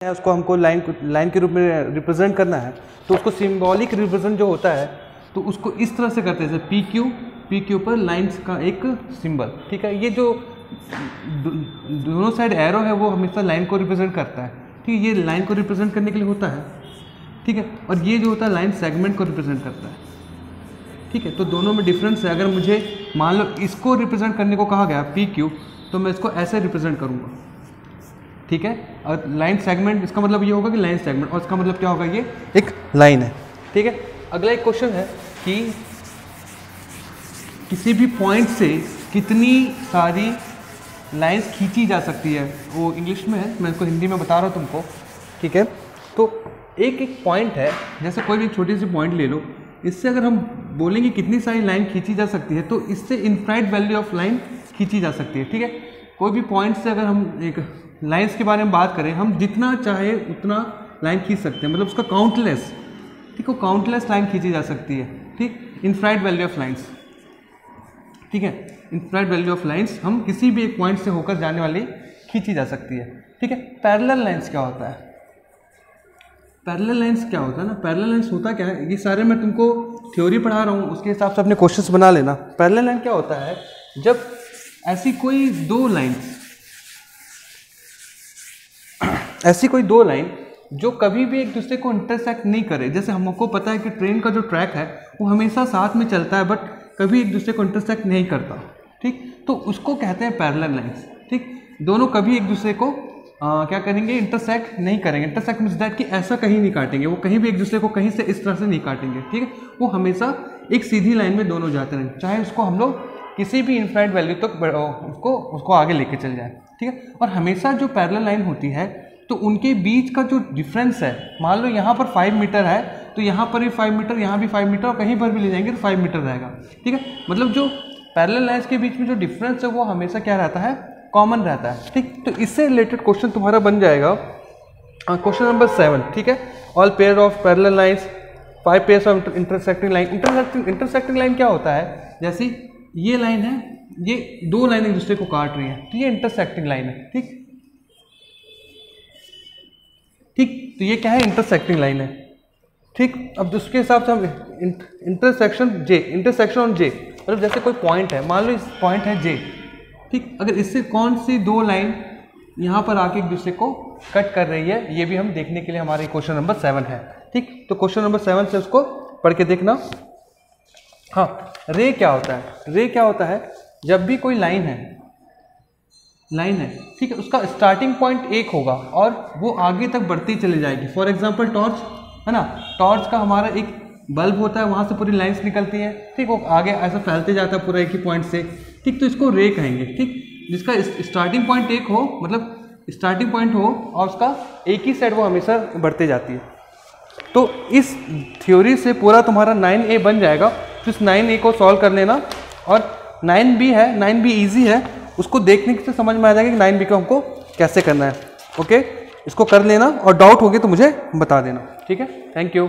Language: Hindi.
है, उसको हमको लाइन लाइन के रूप में रिप्रेजेंट करना है तो उसको सिंबॉलिक रिप्रेजेंट जो होता है तो उसको इस तरह से करते हैं, जैसे पी क्यू पी क्यू पर लाइन्स का एक सिंबल ठीक है? ये जो दोनों साइड एरो है, वो हमेशा लाइन को रिप्रेजेंट करता है, ठीक है? ये लाइन को रिप्रेजेंट करने के लिए होता है, ठीक है? और ये जो होता है लाइन सेगमेंट को रिप्रेजेंट करता है, ठीक है? तो दोनों में डिफरेंस है। अगर मुझे मान लो इसको रिप्रेजेंट करने को कहा गया पी क्यू तो मैं इसको ऐसे रिप्रेजेंट करूँगा। ठीक है? और लाइन सेगमेंट इसका मतलब ये होगा कि लाइन सेगमेंट और इसका मतलब क्या होगा ये? एक लाइन है। ठीक है? अगला एक क्वेश्चन है कि किसी भी पॉइंट से कितनी सारी लाइंस खींची जा सकती है? वो इंग्लिश में है मैं इसको हिंदी में बता रहा हूँ तुमको। ठीक है? तो एक एक पॉइंट है जैसे कोई भी एक छोटी सी पॉइंट ले लो इससे अगर हम बोलेंगे कितनी सारी लाइन खींची जा सकती है तो इससे इनफाइट वैल्यू ऑफ़ लाइन खींची जा सकती है। ठीक है? कोई भी पॉइंट से अगर हम एक लाइन्स के बारे में बात करें, हम जितना चाहे उतना लाइन खींच सकते हैं। मतलब उसका काउंटलेस ठीक है काउंटलेस लाइन खींची जा सकती है, ठीक? इनफ्राइड वैल्यू ऑफ़ लाइन्स ठीक है? इनफ्राइट वैल्यू ऑफ़ लाइन्स हम किसी भी एक पॉइंट से होकर जाने वाली खींची जा सकती है, ठीक है? पैरेलल लाइन्स क्या होता है? पैरेलल लाइन्स क्या होता है ना? पैरेलल लाइन्स होता क्या है? ये सारे मैं तुमको थ्योरी पढ़ा रहा हूँ, उसके हिसाब से अपने क्वेश्चंस बना लेना। पैरेलल लाइन क्या होता है? जब ऐसी कोई दो लाइन्स ऐसी कोई दो लाइन जो कभी भी एक दूसरे को इंटरसेक्ट नहीं करे। जैसे हमको पता है कि ट्रेन का जो ट्रैक है वो हमेशा साथ में चलता है बट कभी एक दूसरे को इंटरसेक्ट नहीं करता। ठीक? तो उसको कहते हैं पैरेलल लाइन्स ठीक? दोनों कभी एक दूसरे को आ, क्या करेंगे? इंटरसेक्ट नहीं करेंगे। इंटरसेक्ट मीन्स दैट कि ऐसा कहीं नहीं काटेंगे। वो कहीं भी एक दूसरे को कहीं से इस तरह से नहीं काटेंगे। ठीक है? वो हमेशा एक सीधी लाइन में दोनों जाते रहेंगे चाहे उसको हम लोग किसी भी इनफाइट वैल्यू तक तो उसको उसको आगे लेके चल जाए। ठीक है? और हमेशा जो पैरेलल लाइन होती है तो उनके बीच का जो डिफरेंस है, मान लो यहाँ पर फाइव मीटर है तो यहाँ पर भी फाइव मीटर यहाँ भी फाइव मीटर और कहीं पर भी ले जाएँगे तो फाइव मीटर रहेगा। ठीक है? मतलब जो पैरेलल लाइन्स के बीच में जो डिफरेंस है, वो हमेशा क्या रहता है? कॉमन रहता है। ठीक? तो इससे रिलेटेड क्वेश्चन तुम्हारा बन जाएगा। क्वेश्चन नंबर सेवन ठीक है? All pair of parallel lines five pair of intersecting line intersecting intersecting line क्या होता है? जैसे ये लाइन है, ये दो लाइन एक दूसरे को काट रही है तो ये इंटरसेक्टिंग लाइन है। ठीक? ठीक तो ये क्या है? इंटरसेक्टिंग लाइन है। ठीक, अब उसके हिसाब से हम intersection J intersection on J मतलब जैसे कोई पॉइंट है, मान लो इस पॉइंट है जे ठीक, अगर इससे कौन सी दो लाइन यहाँ पर आके एक दूसरे को कट कर रही है, ये भी हम देखने के लिए हमारे क्वेश्चन नंबर सेवन है। ठीक तो क्वेश्चन नंबर सेवन से उसको पढ़ के देखना। हाँ रे क्या होता है? रे क्या होता है? जब भी कोई लाइन है लाइन है, ठीक है? उसका स्टार्टिंग पॉइंट एक होगा और वो आगे तक बढ़ती चली जाएगी। फॉर एग्ज़ाम्पल टॉर्च है ना? टॉर्च का हमारा एक बल्ब होता है, वहाँ से पूरी लाइन्स निकलती हैं, ठीक? वो आगे ऐसा फैलते जाता है पूरा एक ही पॉइंट से, ठीक? तो इसको रे कहेंगे, ठीक? जिसका स्टार्टिंग पॉइंट एक हो मतलब स्टार्टिंग पॉइंट हो और उसका एक ही साइड वो हमेशा बढ़ते जाती है। तो इस थ्योरी से पूरा तुम्हारा नाइन ए बन जाएगा। तो इस नाइन ए को सॉल्व कर लेना और नाइन बी है नाइन बी ईजी है। उसको देखने से समझ में आ जाएगा कि नाइन बी को हमको कैसे करना है। ओके इसको कर लेना और डाउट होगी तो मुझे बता देना। ठीक है? Thank you